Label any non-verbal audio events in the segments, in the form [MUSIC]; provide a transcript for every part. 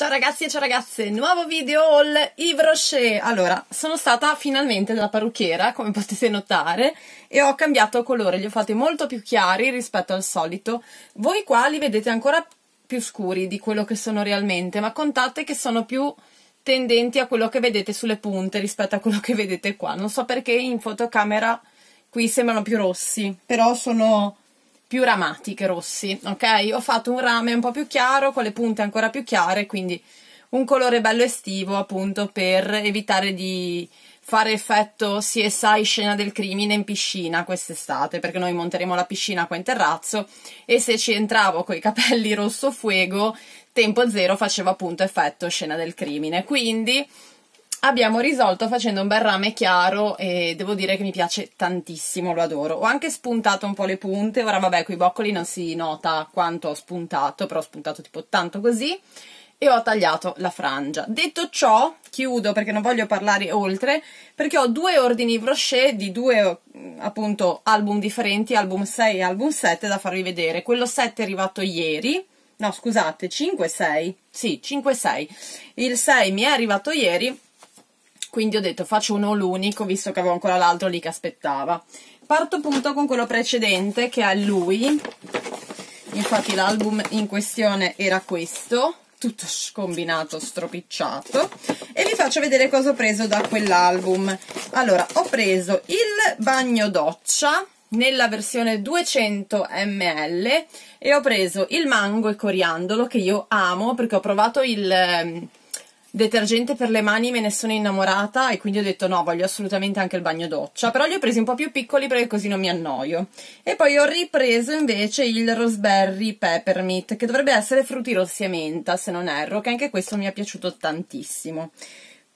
Ciao ragazzi e ciao ragazze, nuovo video haul Yves Rocher. Allora, sono stata finalmente dalla parrucchiera, come potete notare, e ho cambiato colore, li ho fatti molto più chiari rispetto al solito. Voi qua li vedete ancora più scuri di quello che sono realmente, ma contate che sono più tendenti a quello che vedete sulle punte rispetto a quello che vedete qua. Non so perché in fotocamera qui sembrano più rossi, però sono più ramati che rossi, ok? Ho fatto un rame un po' più chiaro con le punte ancora più chiare, quindi un colore bello estivo appunto per evitare di fare effetto CSI scena del crimine in piscina quest'estate, perché noi monteremo la piscina qua in terrazzo e se ci entravo con i capelli rosso fuego, tempo zero faceva appunto effetto scena del crimine. Quindi abbiamo risolto facendo un bel rame chiaro e devo dire che mi piace tantissimo, lo adoro. Ho anche spuntato un po' le punte, ora vabbè con i boccoli non si nota quanto ho spuntato, però ho spuntato tipo tanto così e ho tagliato la frangia. Detto ciò, chiudo perché non voglio parlare oltre, perché ho due ordini brochet di due appunto album differenti, album 6 e album 7 da farvi vedere. Quello 7 è arrivato ieri, no scusate, 5-6, sì 5-6, il 6 mi è arrivato ieri quindi ho detto faccio uno l'unico visto che avevo ancora l'altro lì che aspettava. Parto appunto con quello precedente che è lui. Infatti l'album in questione era questo tutto scombinato, stropicciato. E vi faccio vedere cosa ho preso da quell'album. Allora ho preso il bagno doccia nella versione 200 ml e ho preso il mango e coriandolo che io amo perché ho provato il ehm, detergente per le mani me ne sono innamorata e quindi ho detto no, voglio assolutamente anche il bagno doccia, però li ho presi un po' più piccoli perché così non mi annoio. E poi ho ripreso invece il Roseberry Peppermint, che dovrebbe essere frutti rossi e menta, se non erro, che anche questo mi è piaciuto tantissimo.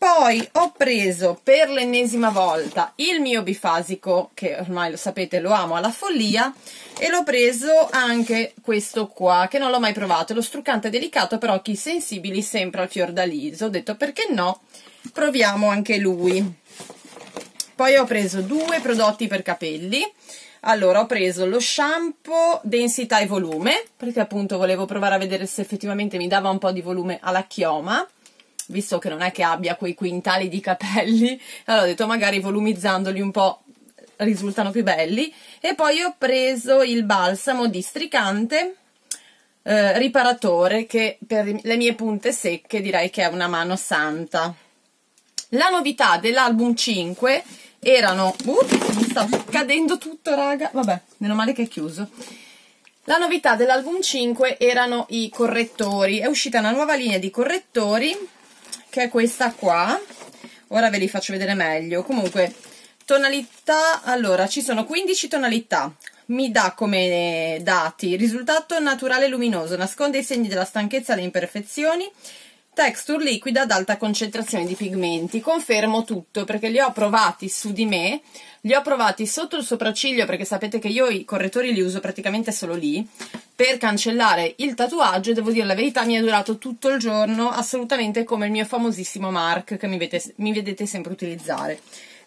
Poi ho preso per l'ennesima volta il mio bifasico, che ormai lo sapete lo amo alla follia, e l'ho preso anche questo qua, che non l'ho mai provato, è lo struccante delicato per occhi sensibili sempre al fiordaliso. Ho detto perché no, proviamo anche lui. Poi ho preso due prodotti per capelli, allora ho preso lo shampoo densità e volume, perché appunto volevo provare a vedere se effettivamente mi dava un po' di volume alla chioma, visto che non è che abbia quei quintali di capelli, allora ho detto magari volumizzandoli un po' risultano più belli. E poi ho preso il balsamo districante eh, riparatore che per le mie punte secche direi che è una mano santa. La novità dell'album 5 erano uh, mi sta cadendo tutto raga. Vabbè meno male che è chiuso. La novità dell'album 5 erano i correttori. È uscita una nuova linea di correttori che è questa qua. Ora ve li faccio vedere meglio. Comunque tonalità allora ci sono 15 tonalità. Mi dà come dati. Risultato naturale luminoso. Nasconde i segni della stanchezza e le imperfezioni texture liquida ad alta concentrazione di pigmenti. Confermo tutto perché li ho provati su di me li ho provati sotto il sopracciglio perché sapete che io i correttori li uso praticamente solo lì per cancellare il tatuaggio. Devo dire la verità mi è durato tutto il giorno assolutamente come il mio famosissimo Mark che mi vedete, mi vedete sempre utilizzare.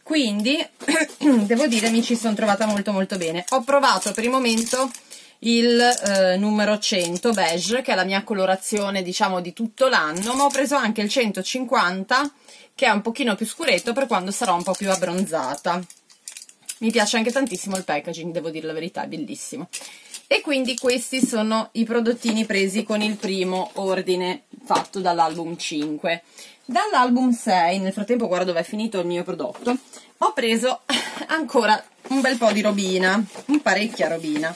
Quindi [CLEARS THROAT] devo dire mi ci sono trovata molto molto bene. Ho provato per il momento il eh, numero 100 beige che è la mia colorazione diciamo di tutto l'anno ma ho preso anche il 150 che è un pochino più scuretto per quando sarò un po' più abbronzata. Mi piace anche tantissimo il packaging devo dire la verità è bellissimo. E quindi questi sono i prodottini presi con il primo ordine fatto dall'album 5 dall'album 6 nel frattempo guarda dove è finito il mio prodotto ho preso [LAUGHS] ancora un bel po' di robina un parecchia robina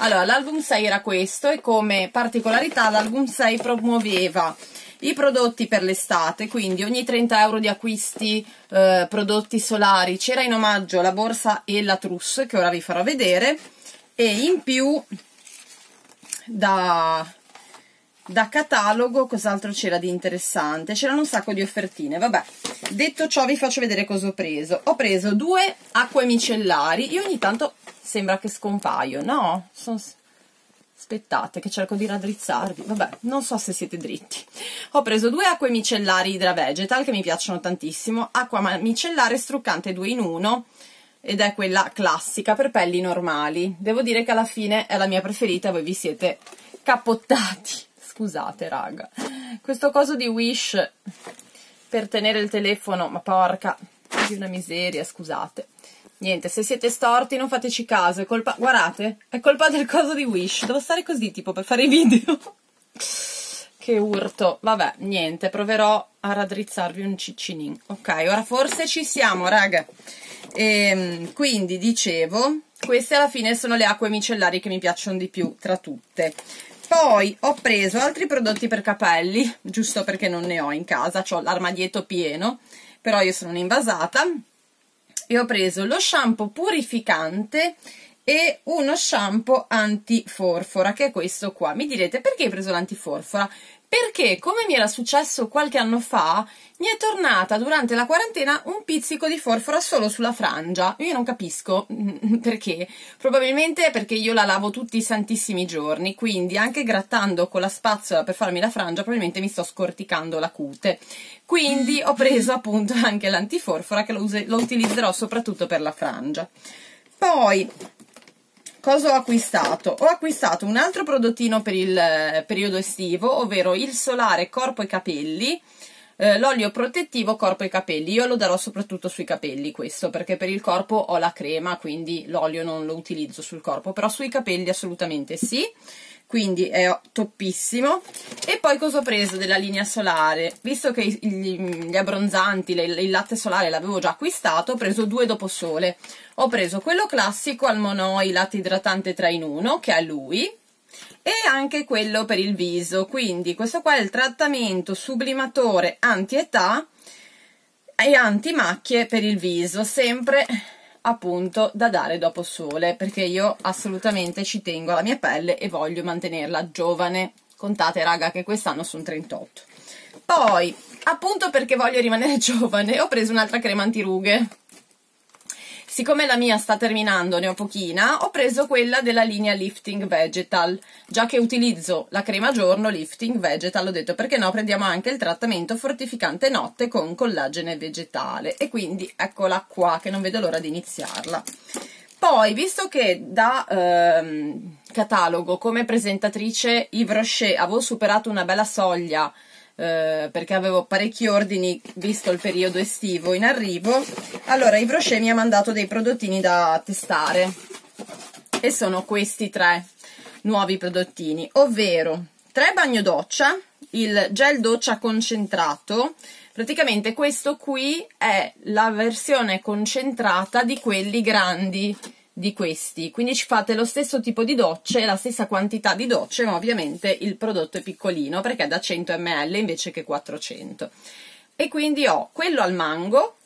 allora l'album 6 era questo e come particolarità l'album 6 promuoveva i prodotti per l'estate, quindi ogni 30 euro di acquisti eh, prodotti solari c'era in omaggio la borsa e la trousse che ora vi farò vedere e in più da, da catalogo cos'altro c'era di interessante? C'erano un sacco di offertine, vabbè. Detto ciò vi faccio vedere cosa ho preso. Ho preso due acque micellari, io ogni tanto sembra che scompaio, no? Sono... Aspettate che cerco di raddrizzarvi, vabbè, non so se siete dritti. Ho preso due acque micellari Hydra Vegetal che mi piacciono tantissimo, acqua micellare struccante 2 in 1 ed è quella classica per pelli normali. Devo dire che alla fine è la mia preferita, voi vi siete cappottati scusate raga. Questo coso di Wish per tenere il telefono ma porca di una miseria scusate. Niente se siete storti non fateci caso è colpa guardate è colpa del coso di Wish. Devo stare così tipo per fare i video. Che urto. Vabbè niente proverò a raddrizzarvi un ciccinin ok ora forse ci siamo raga. E, ehm, quindi dicevo queste alla fine sono le acque micellari che mi piacciono di più tra tutte poi ho preso altri prodotti per capelli giusto perché non ne ho in casa ho l'armadietto pieno però io sono un'invasata. E ho preso lo shampoo purificante e uno shampoo antiforfora che è questo qua. Mi direte perché hai preso l'antiforfora perché come mi era successo qualche anno fa mi è tornata durante la quarantena un pizzico di forfora solo sulla frangia. Io non capisco [LAUGHS] perché. Probabilmente perché io la lavo tutti i santissimi giorni quindi anche grattando con la spazzola per farmi la frangia probabilmente mi sto scorticando la cute. Quindi ho preso appunto [LAUGHS] anche l'antiforfora che lo, lo utilizzerò soprattutto per la frangia. Poi Cosa ho acquistato? Ho acquistato un altro prodottino per il eh, periodo estivo, ovvero il solare corpo e capelli, eh, l'olio protettivo corpo e capelli. Io lo darò soprattutto sui capelli questo, perché per il corpo ho la crema, quindi l'olio non lo utilizzo sul corpo, però sui capelli assolutamente sì quindi è toppissimo. E poi cosa ho preso della linea solare? Visto che gli, abbronzanti il latte solare l'avevo già acquistato ho preso due dopo sole. Ho preso quello classico al monoi latte idratante 3 in 1 che è lui e anche quello per il viso. Quindi questo qua è il trattamento sublimatore anti-età e anti-macchie per il viso sempre appunto da dare dopo sole perché io assolutamente ci tengo alla mia pelle e voglio mantenerla giovane. Contate raga che quest'anno sono 38 poi appunto perché voglio rimanere [LAUGHS] giovane ho preso un'altra crema antirughe Siccome la mia sta terminando, ne ho pochina, ho preso quella della linea Lifting Vegetal. Già che utilizzo la crema giorno Lifting Vegetal, ho detto perché no, prendiamo anche il trattamento fortificante notte con collagene vegetale. E quindi eccola qua, che non vedo l'ora di iniziarla. Poi, visto che da ehm, catalogo come presentatrice Yves Rocher avevo superato una bella soglia eh, perché avevo parecchi ordini visto il periodo estivo in arrivo, allora Yves Rocher mi ha mandato dei prodottini da testare. E sono questi tre nuovi prodottini, ovvero tre bagno doccia, il gel doccia concentrato, praticamente questo qui è la versione concentrata di quelli grandi di questi. Quindi ci fate lo stesso tipo di docce la stessa quantità di docce ma ovviamente il prodotto è piccolino perché è da 100 ml invece che 400 e quindi ho quello al mango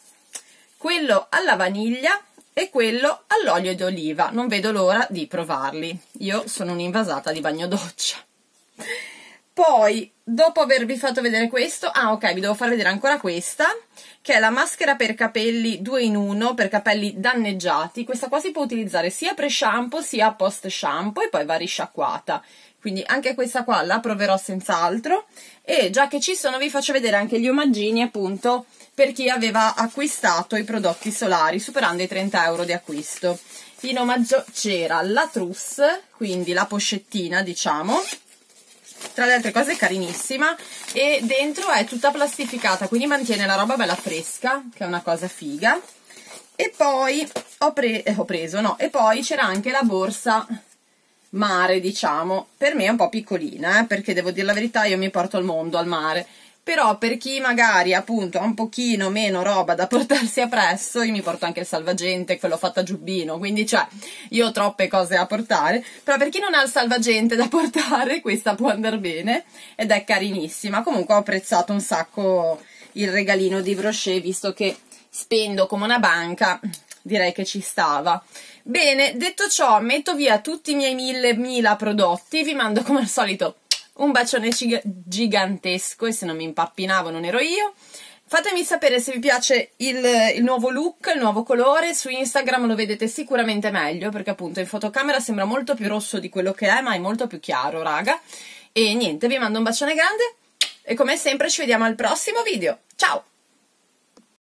quello alla vaniglia e quello all'olio d'oliva. Non vedo l'ora di provarli. Io sono un'invasata di bagno doccia. Poi, dopo avervi fatto vedere questo, ah ok, vi devo far vedere ancora questa, che è la maschera per capelli 2 in 1 per capelli danneggiati. Questa qua si può utilizzare sia pre-shampoo sia post-shampoo e poi va risciacquata. Quindi anche questa qua la proverò senz'altro. E già che ci sono vi faccio vedere anche gli omaggini appunto per chi aveva acquistato i prodotti solari superando i 30 euro di acquisto. In omaggio c'era la trousse, quindi la pochettina diciamo, tra le altre cose è carinissima e dentro è tutta plastificata quindi mantiene la roba bella fresca che è una cosa figa. E poi ho, pre eh, ho preso no e poi c'era anche la borsa mare diciamo. Per me è un po' piccolina eh, perché devo dire la verità io mi porto al mondo al mare però per chi magari appunto ha un pochino meno roba da [LAUGHS] portarsi appresso, io mi porto anche il salvagente, quello fatto a giubbino, quindi cioè io ho troppe cose da portare, però per chi non ha il salvagente da [LAUGHS] portare questa può andare bene ed è carinissima, comunque ho apprezzato un sacco il regalino di Brochet visto che spendo come una banca, direi che ci stava. Bene, detto ciò, metto via tutti i miei mille mila prodotti, vi mando come al solito un bacione gigantesco e se non mi impappinavo non ero io. Fatemi sapere se vi piace il, il, nuovo look, il nuovo colore, su Instagram lo vedete sicuramente meglio perché appunto in fotocamera sembra molto più rosso di quello che è ma è molto più chiaro raga. E niente, vi mando un bacione grande e come sempre ci vediamo al prossimo video. Ciao!